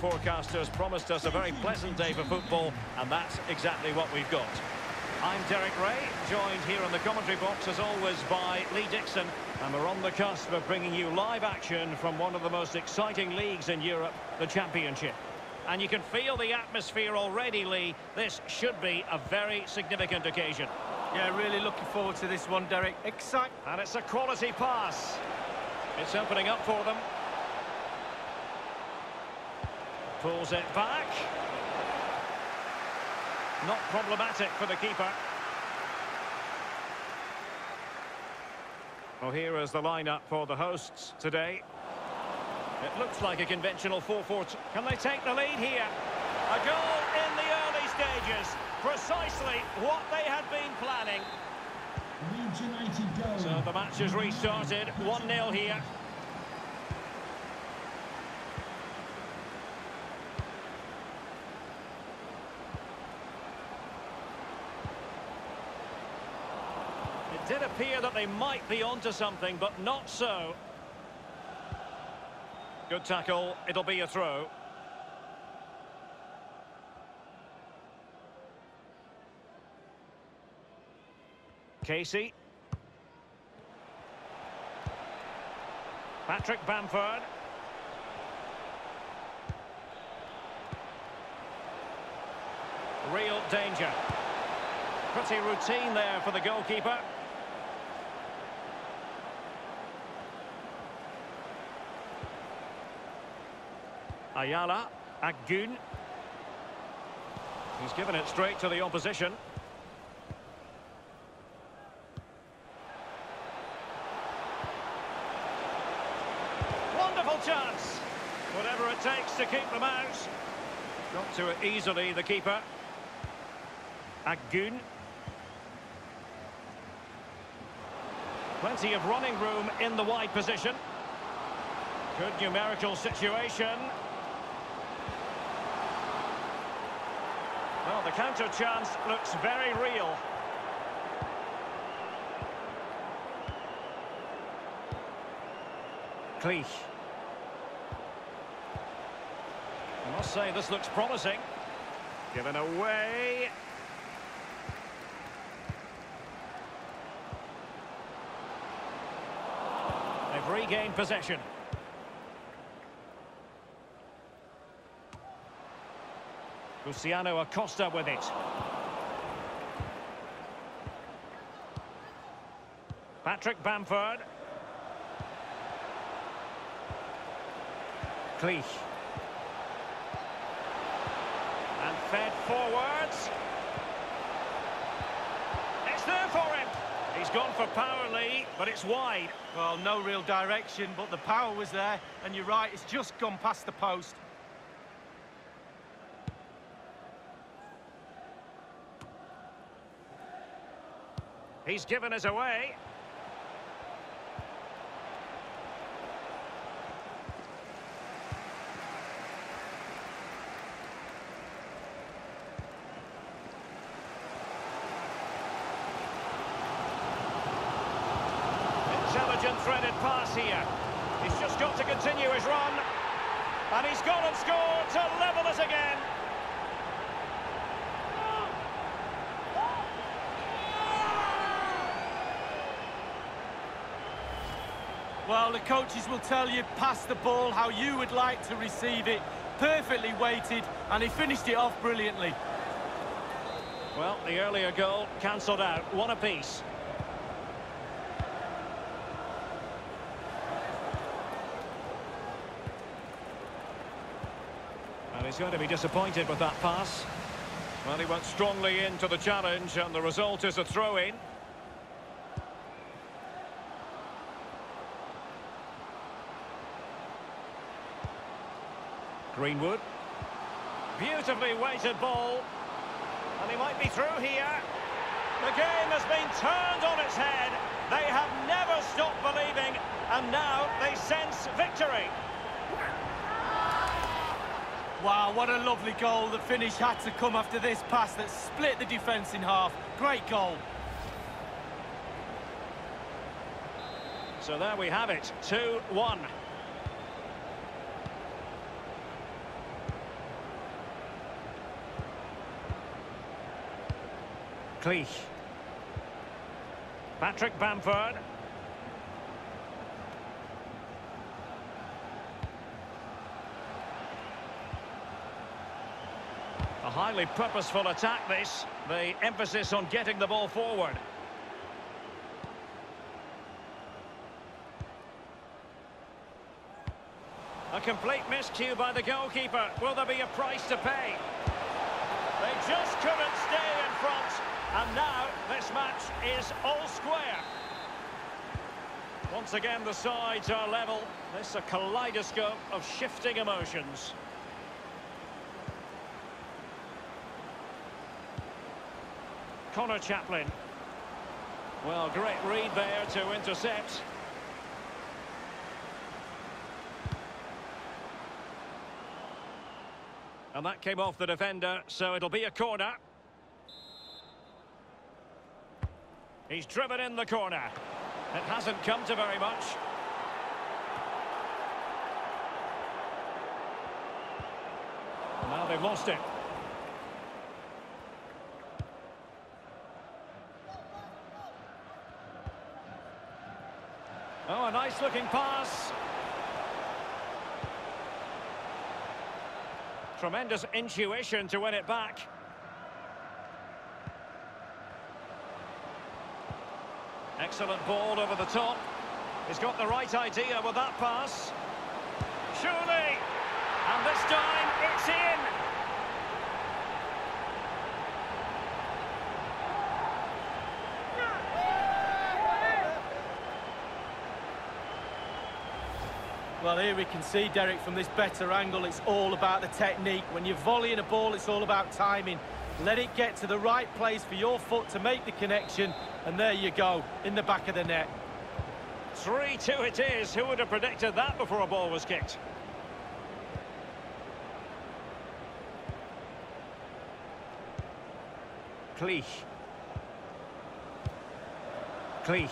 forecasters promised us a very pleasant day for football, and that's exactly what we've got. I'm Derek Ray, joined here in the commentary box as always by Lee Dixon, and we're on the cusp of bringing you live action from one of the most exciting leagues in Europe, the Championship. And you can feel the atmosphere already, Lee. This should be a very significant occasion. Yeah, really looking forward to this one, Derek. Excite. And it's a quality pass. It's opening up for them. Pulls it back. Not problematic for the keeper. Well, here is the lineup for the hosts today. It looks like a conventional 4-4. Can they take the lead here? A goal in the early stages. Precisely what they had been planning. So the match has restarted. 1-0 here. It did appear that they might be onto something, but not so. Good tackle. It'll be a throw. Casey. Patrick Bamford. Real danger. Pretty routine there for the goalkeeper. Ayala, Agun. He's given it straight to the opposition. Wonderful chance. Whatever it takes to keep them out. Got to it easily, the keeper. Agun. Plenty of running room in the wide position. Good numerical situation. Well, the counter chance looks very real. Klich. I must say, this looks promising. Given away. They've regained possession. Luciano Acosta with it. Patrick Bamford. Klich. And fed forwards. It's there for him. He's gone for power, Lee, but it's wide. Well, no real direction, but the power was there. And you're right, it's just gone past the post. He's given us away. Intelligent threaded pass here. He's just got to continue his run. And he's gone and scored to level us again. Well, the coaches will tell you, pass the ball how you would like to receive it. Perfectly weighted, and he finished it off brilliantly. Well, the earlier goal cancelled out. One apiece. And he's going to be disappointed with that pass. Well, he went strongly into the challenge, and the result is a throw-in. Greenwood. Beautifully weighted ball. And he might be through here. The game has been turned on its head. They have never stopped believing, and now they sense victory. Wow, what a lovely goal. The finish had to come after this pass that split the defence in half. Great goal. So there we have it, 2-1. Klich. Patrick Bamford. A highly purposeful attack this. The emphasis on getting the ball forward. A complete miscue by the goalkeeper. Will there be a price to pay? They just couldn't stay in front. And now this match is all square. Once again, the sides are level. This a kaleidoscope of shifting emotions. Connor Chaplin. Well, great read there to intercept. And that came off the defender, so it'll be a corner. He's driven in the corner. It hasn't come to very much. Now they've lost it. Oh, a nice looking pass. Tremendous intuition to win it back. Excellent ball over the top. He's got the right idea with that pass. Surely! And this time, it's in! Well, here we can see, Derek, from this better angle, it's all about the technique. When you're volleying a ball, it's all about timing. Let it get to the right place for your foot to make the connection, and there you go, in the back of the net. 3-2 it is. Who would have predicted that before a ball was kicked? Klich. Klich.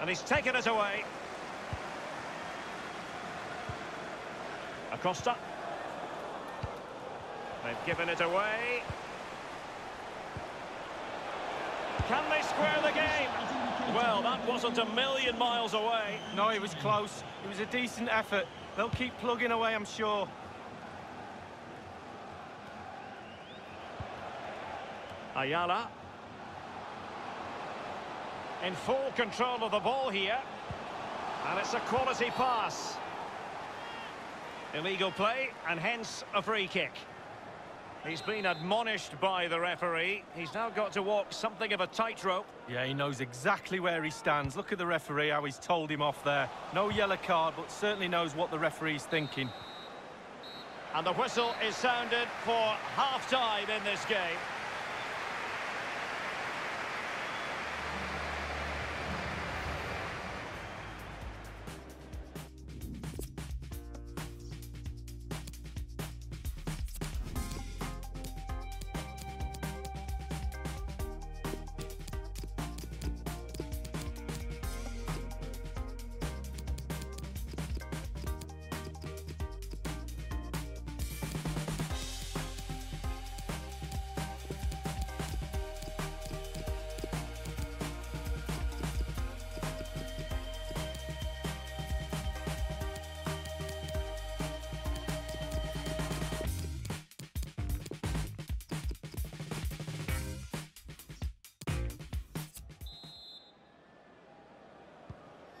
And he's taken it away. Acosta. They've given it away. Can they square the game? Well, that wasn't a million miles away. No, it was close. It was a decent effort. They'll keep plugging away, I'm sure. Ayala. In full control of the ball here. And it's a quality pass. Illegal play, and hence a free kick. He's been admonished by the referee. He's now got to walk something of a tightrope. Yeah, he knows exactly where he stands. Look at the referee, how he's told him off there. No yellow card, but certainly knows what the referee's thinking. And the whistle is sounded for half-time in this game.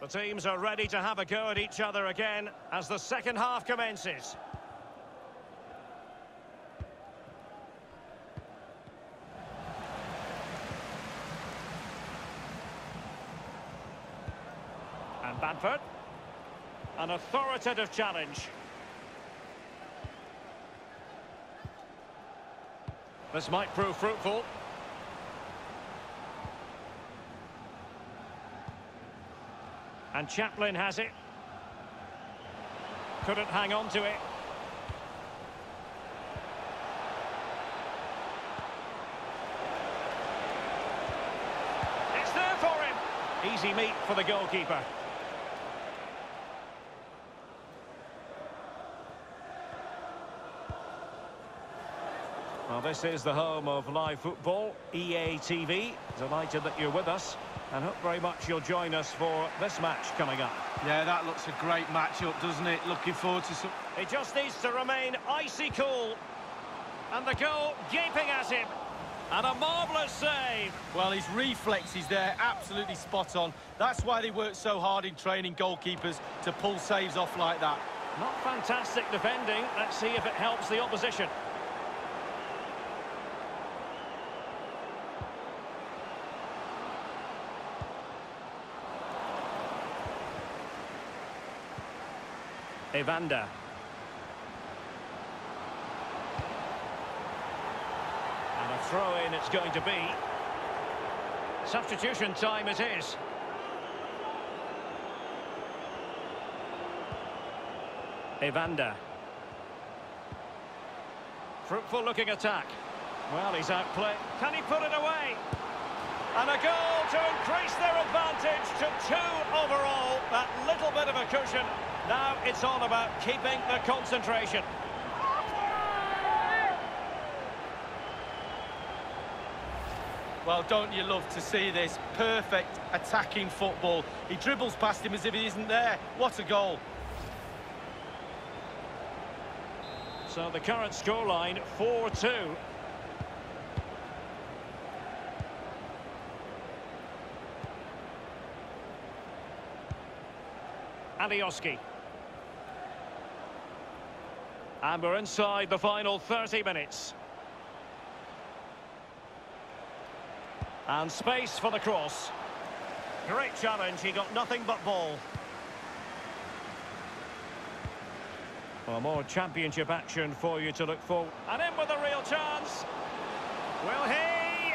The teams are ready to have a go at each other again as the second half commences. And Bamford. An authoritative challenge. This might prove fruitful. And Chaplin has it. Couldn't hang on to it. It's there for him. Easy meat for the goalkeeper. Well, this is the home of live football, EA TV. Delighted that you're with us and hope very much you'll join us for this match coming up. Yeah, that looks a great matchup, doesn't it? Looking forward to some... He just needs to remain icy cool. And the goal gaping at him. And a marvellous save. Well, his reflexes there, absolutely spot on. That's why they work so hard in training goalkeepers to pull saves off like that. Not fantastic defending. Let's see if it helps the opposition. Evander. And a throw-in it's going to be. Substitution time it is. Evander. Fruitful looking attack. Well, he's outplayed. Can he put it away? And a goal to increase their advantage to two overall. That little bit of a cushion. Now it's all about keeping the concentration. Well, don't you love to see this? Perfect attacking football. He dribbles past him as if he isn't there. What a goal. So the current scoreline, 4-2. Alioski. And we're inside the final 30 minutes. And space for the cross. Great challenge, he got nothing but ball. Well, more championship action for you to look for. And in with a real chance. Will he?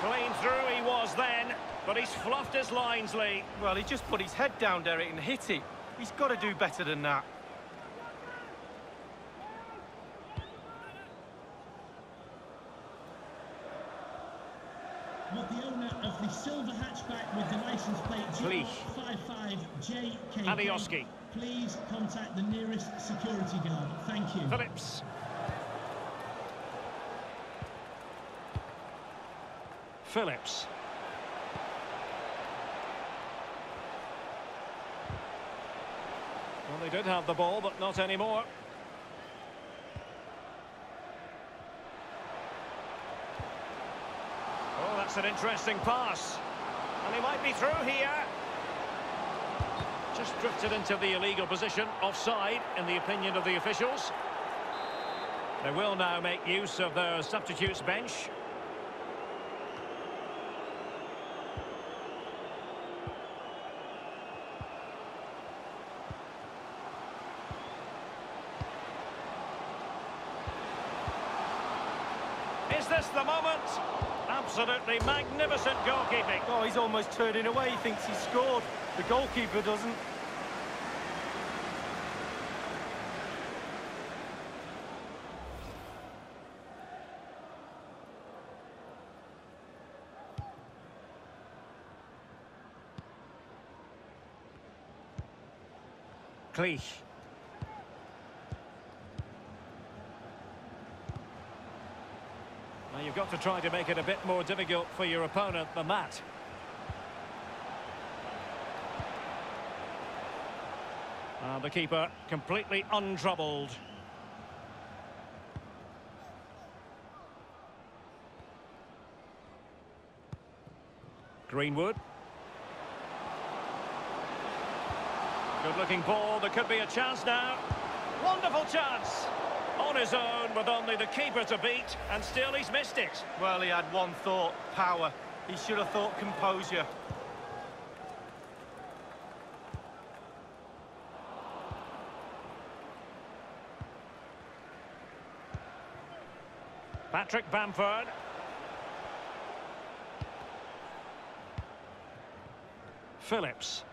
Clean through he was then, but he's fluffed his lines, Lee. Well, he just put his head down, Derek, and hit it. He's got to do better than that. With the owner of the silver hatchback with the license plate G55JK. Alioski. Please contact the nearest security guard. Thank you. Phillips. Phillips. Well, they did have the ball, but not anymore. Oh, that's an interesting pass. And he might be through here. Just drifted into the illegal position, offside, in the opinion of the officials. They will now make use of their substitutes bench. Is this the moment? Absolutely magnificent goalkeeping. Oh, he's almost turning away. He thinks he's scored. The goalkeeper doesn't. Klich. Now you've got to try to make it a bit more difficult for your opponent than that. And ah, the keeper completely untroubled. Greenwood. Good looking ball, there could be a chance now. Wonderful chance! On his own with only the keeper to beat, and still he's missed it. Well, he had one thought, power. He should have thought composure. Patrick Bamford. Phillips.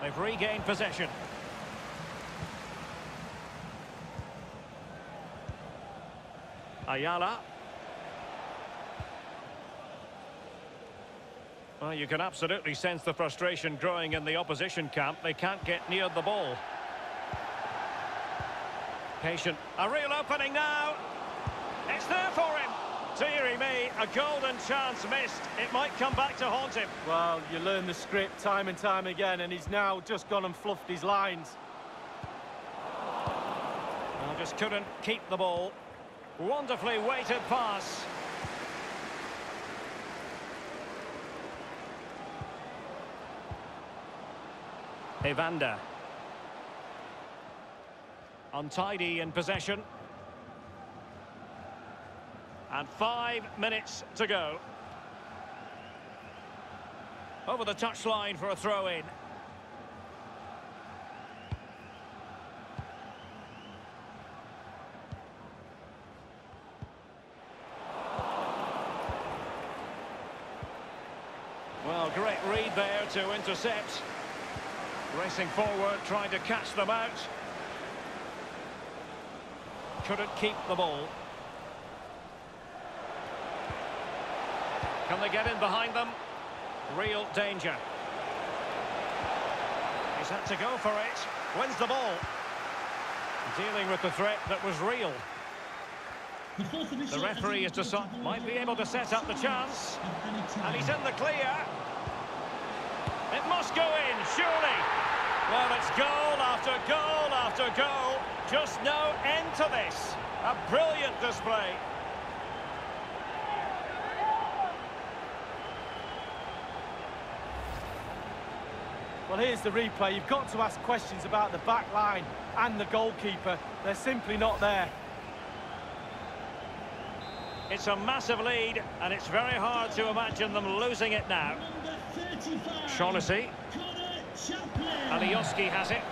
They've regained possession. Ayala. Well, you can absolutely sense the frustration growing in the opposition camp. They can't get near the ball. Patient. A real opening now. It's there for him. Deary me, a golden chance missed. It might come back to haunt him. Well, you learn the script time and time again, and he's now just gone and fluffed his lines. Well, just couldn't keep the ball. Wonderfully weighted pass. Evander. Untidy in possession. And five minutes to go. Over the touchline for a throw-in. Well, great read there to intercept. Racing forward, trying to catch them out. Couldn't keep the ball. Can they get in behind them? Real danger. He's had to go for it. Wins the ball. Dealing with the threat that was real. The referee is to might be able to set up the chance. And he's in the clear. It must go in, surely. Well, it's goal after goal after goal. Just no end to this. A brilliant display. Well, here's the replay. You've got to ask questions about the back line and the goalkeeper. They're simply not there. It's a massive lead, and it's very hard to imagine them losing it now. Shaughnessy. Alioski has it.